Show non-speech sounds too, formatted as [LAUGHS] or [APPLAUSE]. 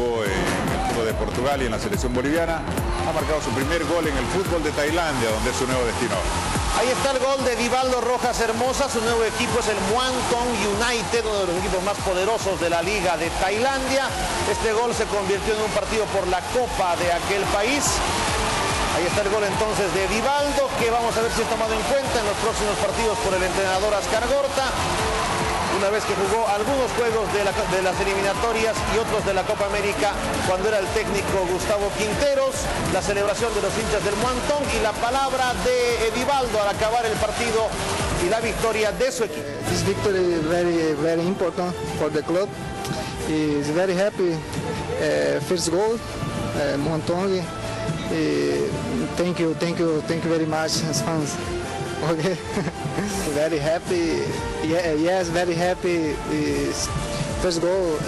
jugó en el fútbol de Portugal y en la selección boliviana. Ha marcado su primer gol en el fútbol de Tailandia, donde es su nuevo destino. Ahí está el gol de Divaldo Rojas Hermosa. Su nuevo equipo es el Muangthong United, uno de los equipos más poderosos de la liga de Tailandia. Este gol se convirtió en un partido por la copa de aquel país. Ahí está el gol entonces de Divaldo, que vamos a ver si es tomado en cuenta en los próximos partidos por el entrenador Ascar Gorta. Una vez que jugó algunos juegos de, las eliminatorias y otros de la Copa América cuando era el técnico Gustavo Quinteros, la celebración de los hinchas del Muantón y la palabra de Divaldo al acabar el partido y la victoria de su equipo. This victory is very, very important for the club. He is very happy. Uh, first goal, uh, Montongi. Uh, thank you, thank you, thank you very much, [LAUGHS] fans. Okay, [LAUGHS] very happy. Yeah, yes, very happy. First goal.